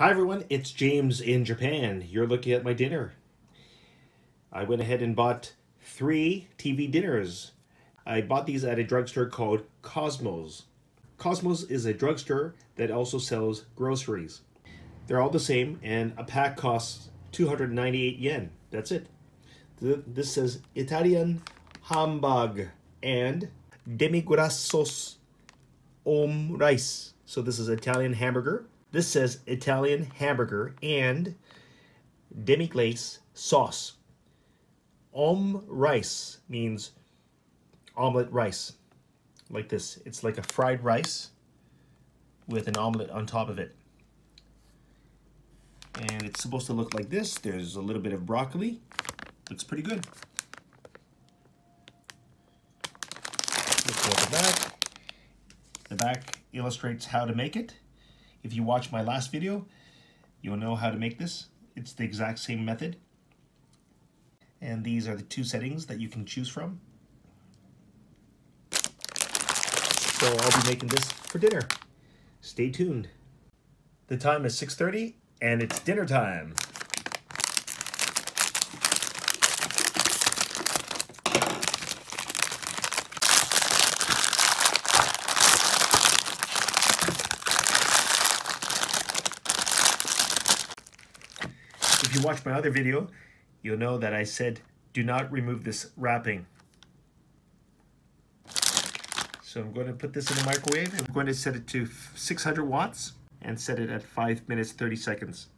Hi everyone, it's James in Japan. You're looking at my dinner. I went ahead and bought three TV dinners. I bought these at a drugstore called Cosmos. Cosmos is a drugstore that also sells groceries. They're all the same and a pack costs 298 yen. That's it. This says Italian Hambag and demi-glace sauce om rice. So this is Italian hamburger this says Italian hamburger and demi-glace sauce. Om rice means omelet rice. Like this. It's like a fried rice with an omelet on top of it. And it's supposed to look like this. There's a little bit of broccoli. Looks pretty good. Let's. The back illustrates how to make it. If you watch my last video, you'll know how to make this. It's the exact same method. And these are the two settings that you can choose from. So I'll be making this for dinner. Stay tuned. The time is 6.30 and it's dinner time. If you watch my other video, you'll know that I said do not remove this wrapping. So I'm going to put this in the microwave. I'm going to set it to 600 watts and set it at 5 minutes 30 seconds.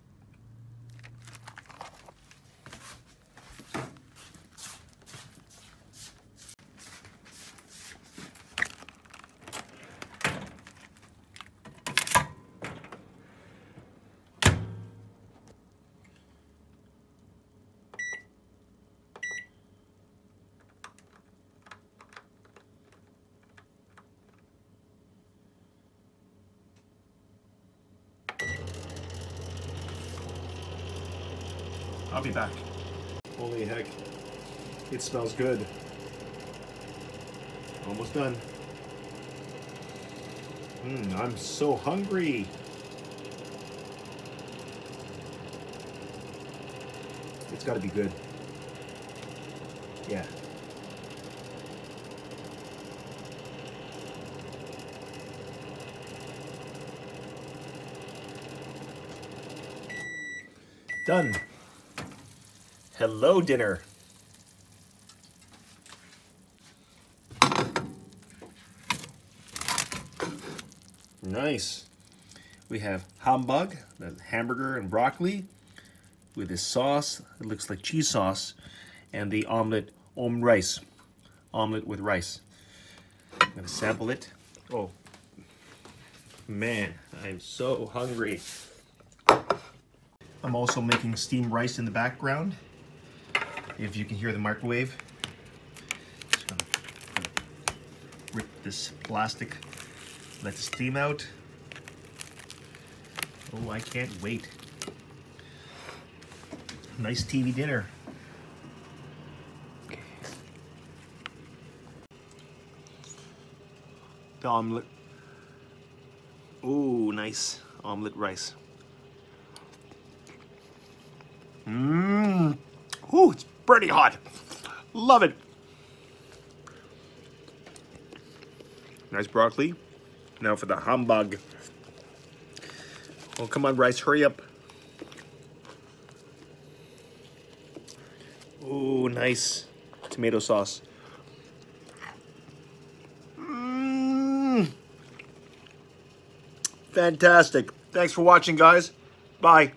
I'll be back. Holy heck. It smells good. Almost done. Mmm, I'm so hungry. It's got to be good. Yeah. Done. Hello, dinner. Nice. We have hambug, the hamburger and broccoli, with this sauce. It looks like cheese sauce, and the omelet om rice, omelet with rice. I'm gonna sample it. Oh, man, I'm so hungry. I'm also making steamed rice in the background if you can hear the microwave. Just gonna rip this plastic, let the steam out. Oh, I can't wait. Nice TV dinner. The omelet. Ooh, nice omelet rice. Mmm. Ooh, it's pretty hot. Love it. Nice broccoli. Now for the humbug. Oh, come on, rice, hurry up. Ooh, nice tomato sauce. Mmm. Fantastic. Thanks for watching, guys. Bye.